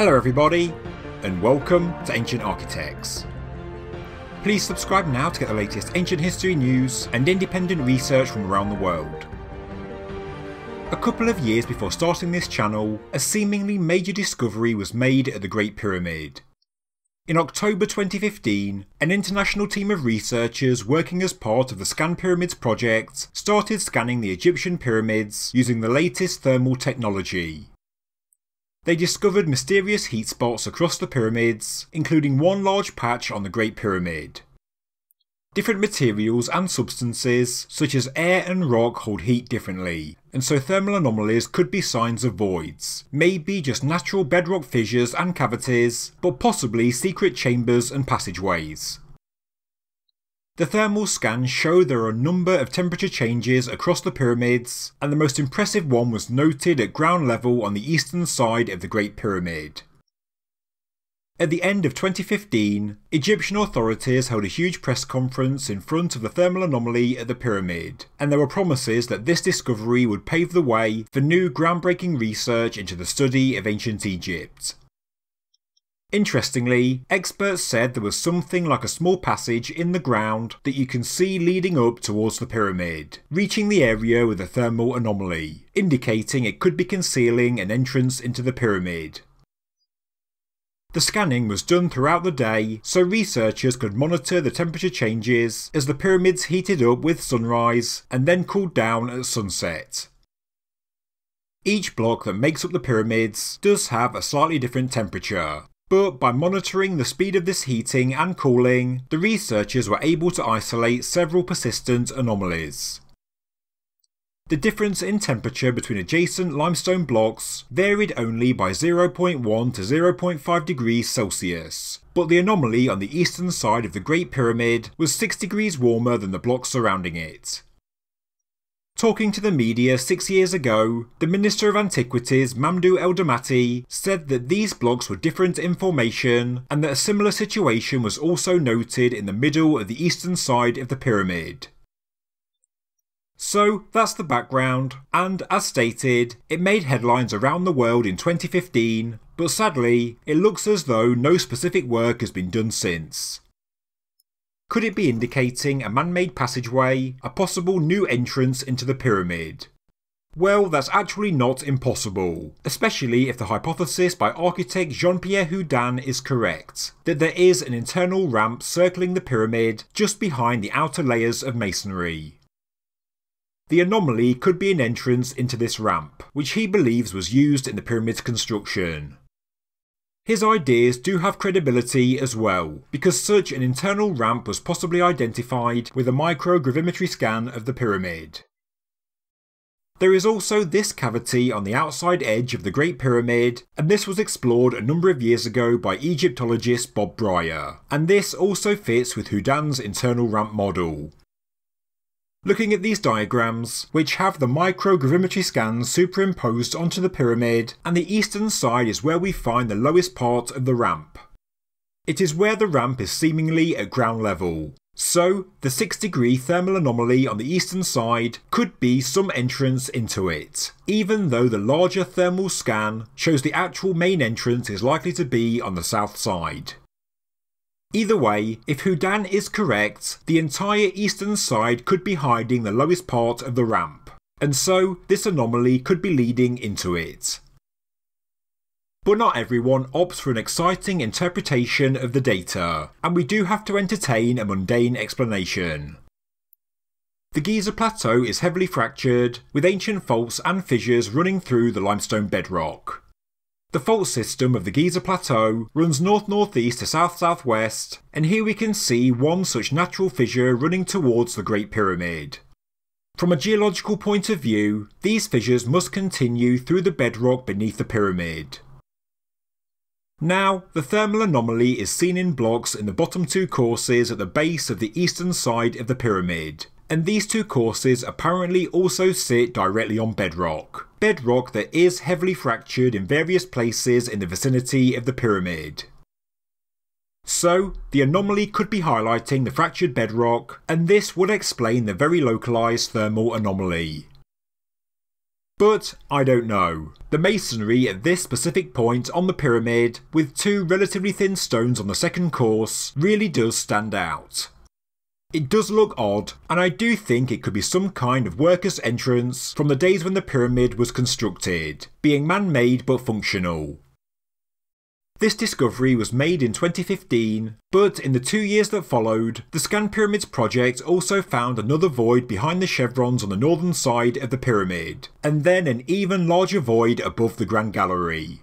Hello, everybody, and welcome to Ancient Architects. Please subscribe now to get the latest ancient history news and independent research from around the world. A couple of years before starting this channel, a seemingly major discovery was made at the Great Pyramid. In October 2015, an international team of researchers working as part of the ScanPyramids project started scanning the Egyptian pyramids using the latest thermal technology. They discovered mysterious heat spots across the pyramids, including one large patch on the Great Pyramid. Different materials and substances, such as air and rock, hold heat differently, and so thermal anomalies could be signs of voids, maybe just natural bedrock fissures and cavities, but possibly secret chambers and passageways. The thermal scans show there are a number of temperature changes across the pyramids, and the most impressive one was noted at ground level on the eastern side of the Great Pyramid. At the end of 2015, Egyptian authorities held a huge press conference in front of the thermal anomaly at the pyramid, and there were promises that this discovery would pave the way for new groundbreaking research into the study of ancient Egypt. Interestingly, experts said there was something like a small passage in the ground that you can see leading up towards the pyramid, reaching the area with a thermal anomaly, indicating it could be concealing an entrance into the pyramid. The scanning was done throughout the day so researchers could monitor the temperature changes as the pyramids heated up with sunrise and then cooled down at sunset. Each block that makes up the pyramids does have a slightly different temperature, but by monitoring the speed of this heating and cooling, the researchers were able to isolate several persistent anomalies. The difference in temperature between adjacent limestone blocks varied only by 0.1 to 0.5 degrees Celsius, but the anomaly on the eastern side of the Great Pyramid was 6 degrees warmer than the blocks surrounding it. Talking to the media six years ago, the Minister of Antiquities Mamdouh Eldamaty said that these blocks were different in formation and that a similar situation was also noted in the middle of the eastern side of the pyramid. So that's the background, and as stated, it made headlines around the world in 2015, but sadly, it looks as though no specific work has been done since. Could it be indicating a man made passageway, a possible new entrance into the pyramid? Well, that's actually not impossible, especially if the hypothesis by architect Jean Pierre Houdin is correct that there is an internal ramp circling the pyramid just behind the outer layers of masonry. The anomaly could be an entrance into this ramp, which he believes was used in the pyramid's construction. His ideas do have credibility as well, because such an internal ramp was possibly identified with a microgravimetry scan of the pyramid. There is also this cavity on the outside edge of the Great Pyramid, and this was explored a number of years ago by Egyptologist Bob Brier, and this also fits with Houdin's internal ramp model. Looking at these diagrams, which have the microgravimetry scans superimposed onto the pyramid, and the eastern side is where we find the lowest part of the ramp. It is where the ramp is seemingly at ground level, so the 6 degree thermal anomaly on the eastern side could be some entrance into it, even though the larger thermal scan shows the actual main entrance is likely to be on the south side. Either way, if Houdin is correct, the entire eastern side could be hiding the lowest part of the ramp, and so this anomaly could be leading into it. But not everyone opts for an exciting interpretation of the data, and we do have to entertain a mundane explanation. The Giza Plateau is heavily fractured, with ancient faults and fissures running through the limestone bedrock. The fault system of the Giza Plateau runs north-northeast to south-southwest, and here we can see one such natural fissure running towards the Great Pyramid. From a geological point of view, these fissures must continue through the bedrock beneath the pyramid. Now, the thermal anomaly is seen in blocks in the bottom two courses at the base of the eastern side of the pyramid, and these two courses apparently also sit directly on bedrock. Bedrock that is heavily fractured in various places in the vicinity of the pyramid. So, the anomaly could be highlighting the fractured bedrock, and this would explain the very localised thermal anomaly. But I don't know. The masonry at this specific point on the pyramid, with two relatively thin stones on the second course, really does stand out. It does look odd, and I do think it could be some kind of worker's entrance from the days when the pyramid was constructed, being man made but functional. This discovery was made in 2015, but in the two years that followed, the ScanPyramids project also found another void behind the chevrons on the northern side of the pyramid, and then an even larger void above the Grand Gallery.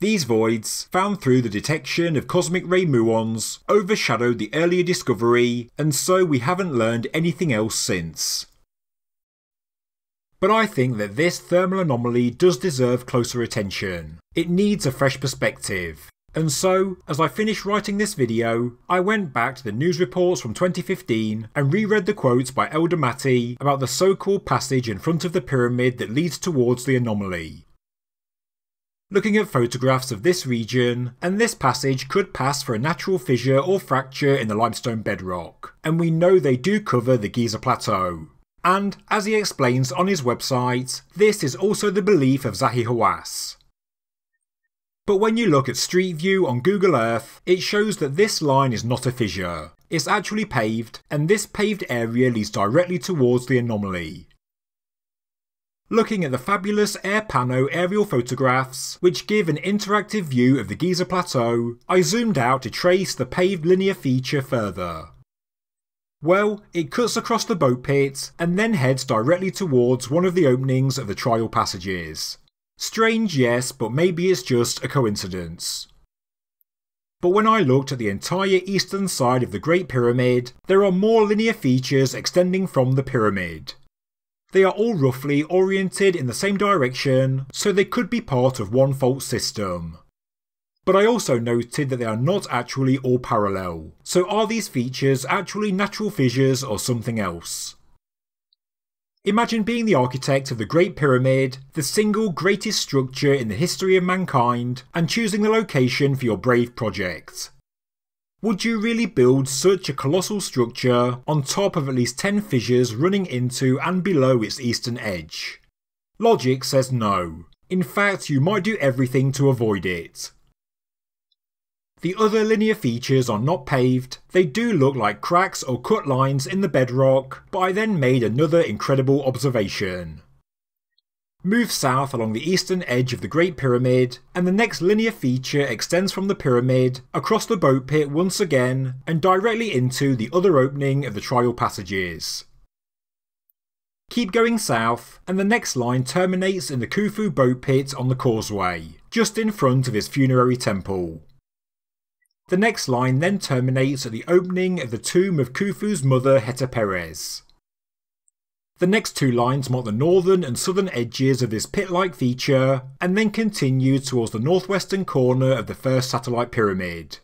These voids, found through the detection of cosmic ray muons, overshadowed the earlier discovery, and so we haven't learned anything else since. But I think that this thermal anomaly does deserve closer attention. It needs a fresh perspective. And so, as I finished writing this video, I went back to the news reports from 2015 and reread the quotes by Eldamaty about the so-called passage in front of the pyramid that leads towards the anomaly. Looking at photographs of this region, and this passage could pass for a natural fissure or fracture in the limestone bedrock, and we know they do cover the Giza Plateau. And, as he explains on his website, this is also the belief of Zahi Hawass. But when you look at Street View on Google Earth, it shows that this line is not a fissure. It's actually paved, and this paved area leads directly towards the anomaly. Looking at the fabulous AirPano aerial photographs, which give an interactive view of the Giza Plateau, I zoomed out to trace the paved linear feature further. Well, it cuts across the boat pit and then heads directly towards one of the openings of the trial passages. Strange, yes, but maybe it's just a coincidence. But when I looked at the entire eastern side of the Great Pyramid, there are more linear features extending from the pyramid. They are all roughly oriented in the same direction, so they could be part of one fault system. But I also noted that they are not actually all parallel, so are these features actually natural fissures or something else? Imagine being the architect of the Great Pyramid, the single greatest structure in the history of mankind, and choosing the location for your brave project. Would you really build such a colossal structure on top of at least 10 fissures running into and below its eastern edge? Logic says no. In fact, you might do everything to avoid it. The other linear features are not paved, they do look like cracks or cut lines in the bedrock, but I then made another incredible observation. Move south along the eastern edge of the Great Pyramid, and the next linear feature extends from the pyramid, across the boat pit once again, and directly into the other opening of the trial passages. Keep going south, and the next line terminates in the Khufu boat pit on the causeway, just in front of his funerary temple. The next line then terminates at the opening of the tomb of Khufu's mother Hetepheres. The next two lines mark the northern and southern edges of this pit-like feature, and then continue towards the northwestern corner of the first satellite pyramid.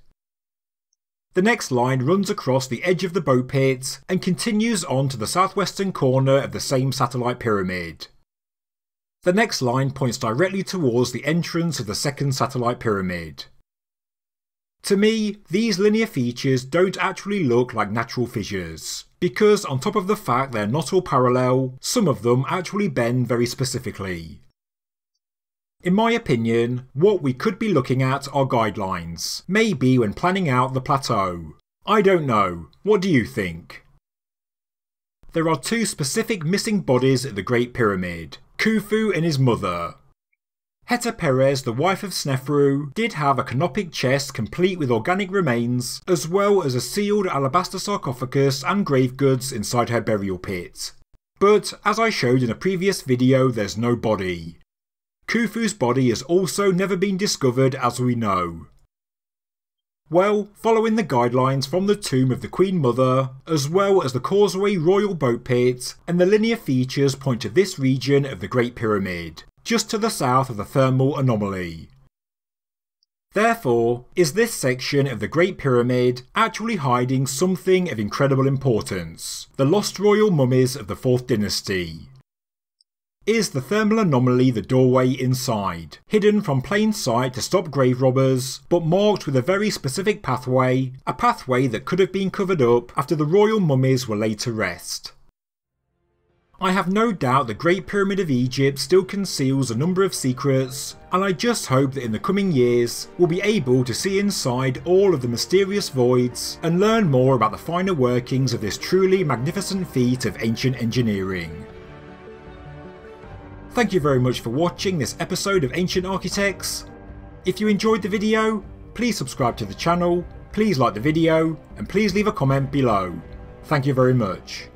The next line runs across the edge of the boat pit and continues on to the southwestern corner of the same satellite pyramid. The next line points directly towards the entrance of the second satellite pyramid. To me, these linear features don't actually look like natural fissures, because on top of the fact they're not all parallel, some of them actually bend very specifically. In my opinion, what we could be looking at are guidelines, maybe when planning out the plateau. I don't know, what do you think? There are two specific missing bodies at the Great Pyramid, Khufu and his mother, Hetepheres, the wife of Snefru, did have a canopic chest complete with organic remains, as well as a sealed alabaster sarcophagus and grave goods inside her burial pit. But, as I showed in a previous video, there's no body. Khufu's body has also never been discovered as we know. Well, following the guidelines from the tomb of the Queen Mother, as well as the Causeway Royal Boat Pit, and the linear features point to this region of the Great Pyramid just to the south of the thermal anomaly. Therefore, is this section of the Great Pyramid actually hiding something of incredible importance? The lost royal mummies of the 4th dynasty. Is the thermal anomaly the doorway inside, hidden from plain sight to stop grave robbers, but marked with a very specific pathway, a pathway that could have been covered up after the royal mummies were laid to rest? I have no doubt the Great Pyramid of Egypt still conceals a number of secrets, and I just hope that in the coming years we'll be able to see inside all of the mysterious voids and learn more about the finer workings of this truly magnificent feat of ancient engineering. Thank you very much for watching this episode of Ancient Architects. If you enjoyed the video, please subscribe to the channel, please like the video, and please leave a comment below. Thank you very much.